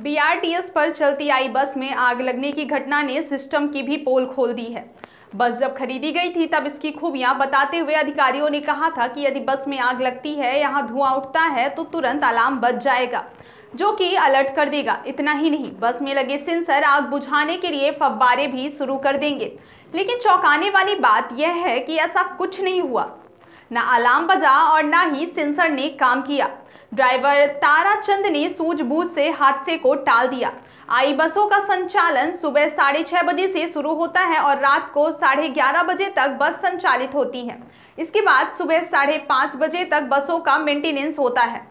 BRTS पर चलती आई बस में आग लगने की घटना ने सिस्टम की भी पोल खोल दी है। बस जब खरीदी गई थी, तब इसकी खूबियाँ बताते हुए अधिकारियों ने कहा था कि यदि बस में आग लगती है, यहाँ धुआँ उठता है तो तुरंत अलार्म बच जाएगा, जो कि अलर्ट कर देगा। इतना ही नहीं, बस में लगे सेंसर आग बुझाने के लिए फव्वारे भी शुरू कर देंगे। लेकिन चौंकाने वाली बात यह है कि ऐसा कुछ नहीं हुआ। न अलार्म बजा और न ही सेंसर ने काम किया। ड्राइवर ताराचंद ने सूझबूझ से हादसे को टाल दिया। आई बसों का संचालन सुबह साढ़े छह बजे से शुरू होता है और रात को साढ़े ग्यारह बजे तक बस संचालित होती है। इसके बाद सुबह साढ़े पाँच बजे तक बसों का मेंटेनेंस होता है,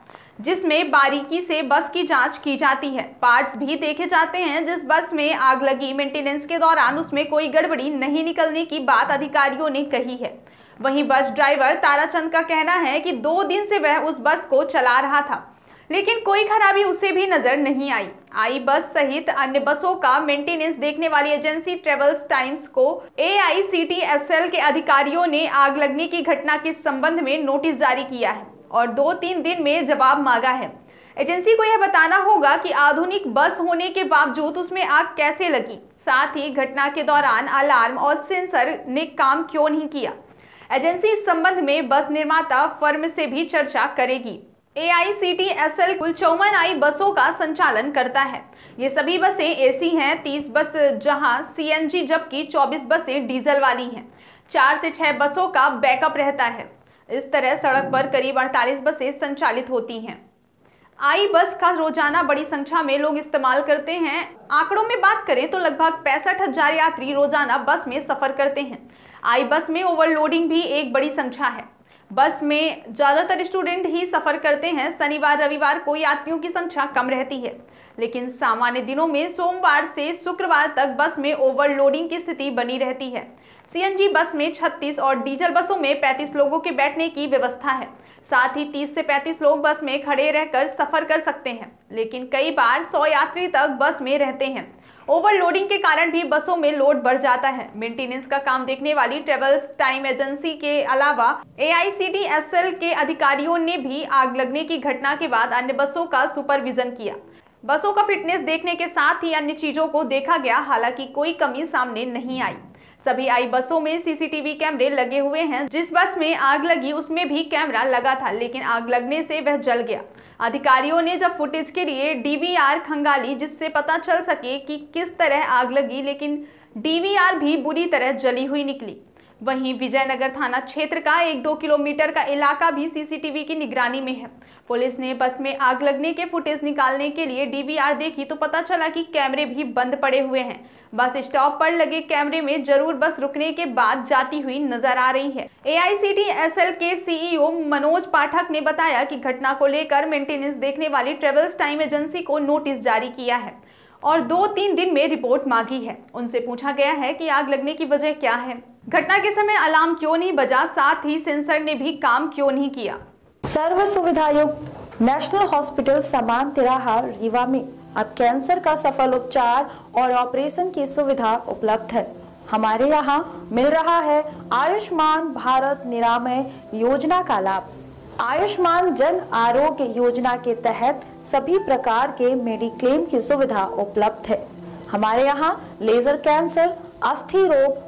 जिसमें बारीकी से बस की जाँच की जाती है। पार्ट्स भी देखे जाते हैं, जिस बस में आग लगी। मेंटेनेंस के दौरान उसमें कोई गड़बड़ी नहीं निकलने की बात अधिकारियों ने कही है। वहीं बस ड्राइवर ताराचंद का कहना है कि दो दिन से वह उस बस को चला रहा था, लेकिन कोई खराबी उसे भी नज़र नहीं आई। आई बस सहित अन्य बसों का मेंटेनेंस देखने वाली एजेंसी ट्रेवल्स टाइम्स को एआईसीटीएसएल के अधिकारियों ने आग लगने की घटना के संबंध में नोटिस जारी किया है और दो तीन दिन में जवाब मांगा है। एजेंसी को यह बताना होगा कि आधुनिक बस होने के बावजूद उसमें आग कैसे लगी। साथ ही घटना के दौरान अलार्म और सेंसर ने काम क्यों नहीं किया। एजेंसी इस संबंध में बस निर्माता फर्म से भी चर्चा करेगी। A I C T S L कुल चौवन आई बसों का संचालन करता है। ये सभी बसें एसी हैं 30 बस जहाँ सीएनजी जबकि 24 बसें डीजल वाली हैं। चार से छह बसों का बैकअप रहता है। इस तरह सड़क पर करीब 48 बसें संचालित होती हैं। आई बस का रोज़ाना बड़ी संख्या में लोग इस्तेमाल करते हैं। आंकड़ों में बात करें तो लगभग पैंसठ हज़ार यात्री रोज़ाना बस में सफ़र करते हैं। आई बस में ओवरलोडिंग भी एक बड़ी संख्या है। बस में ज़्यादातर स्टूडेंट ही सफ़र करते हैं। शनिवार, रविवार को यात्रियों की संख्या कम रहती है। लेकिन सामान्य दिनों में सोमवार से शुक्रवार तक बस में ओवरलोडिंग की स्थिति बनी रहती है। सीएनजी बस में 36 और डीजल बसों में 35 लोगों के बैठने की व्यवस्था है। साथ ही 30 से 35 लोग बस में खड़े रहकर सफ़र कर सकते हैं। लेकिन कई बार 100 यात्री तक बस में रहते हैं। ओवरलोडिंग के कारण भी बसों में लोड बढ़ जाता है। मेंटेनेंस का काम देखने वाली ट्रेवल्स टाइम एजेंसी के अलावा एआईसीडीएसएल के अधिकारियों ने भी आग लगने की घटना के बाद अन्य बसों का सुपरविजन किया। बसों का फिटनेस देखने के साथ ही अन्य चीज़ों को देखा गया, हालाँकि कोई कमी सामने नहीं आई। सभी आई बसों में सीसीटीवी कैमरे लगे हुए हैं। जिस बस में आग लगी, उसमें भी कैमरा लगा था, लेकिन आग लगने से वह जल गया। अधिकारियों ने जब फुटेज के लिए डीवीआर खंगाली, जिससे पता चल सके कि किस तरह आग लगी, लेकिन डीवीआर भी बुरी तरह जली हुई निकली। वहीं विजयनगर थाना क्षेत्र का एक दो किलोमीटर का इलाका भी सीसीटीवी की निगरानी में है। पुलिस ने बस में आग लगने के फुटेज निकालने के लिए डीवीआर देखी तो पता चला कि कैमरे भी बंद पड़े हुए हैं। बस स्टॉप पर लगे कैमरे में ज़रूर बस रुकने के बाद जाती हुई नज़र आ रही है। ए आई के सीईओ मनोज पाठक ने बताया कि घटना को लेकर मेंटेनेंस देखने वाली ट्रेवल्स टाइम एजेंसी को नोटिस जारी किया है और दो तीन दिन में रिपोर्ट मांगी है। उनसे पूछा गया है कि आग लगने की वजह क्या है। घटना के समय अलार्म क्यों नहीं बजा? साथ ही सेंसर ने भी काम क्यों नहीं किया? सर्व सुविधा युक्त नेशनल हॉस्पिटल समान तिराहा रीवा में। अब कैंसर का सफल उपचार और ऑपरेशन की सुविधा उपलब्ध है। हमारे यहाँ मिल रहा है आयुष्मान भारत निरामय योजना का लाभ। आयुष्मान जन आरोग्य योजना के तहत सभी प्रकार के मेडिक्लेम की सुविधा उपलब्ध है। हमारे यहाँ लेजर कैंसर, अस्थि रोग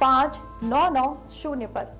पाँच नौ नौ शून्य पर।